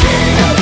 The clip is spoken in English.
King of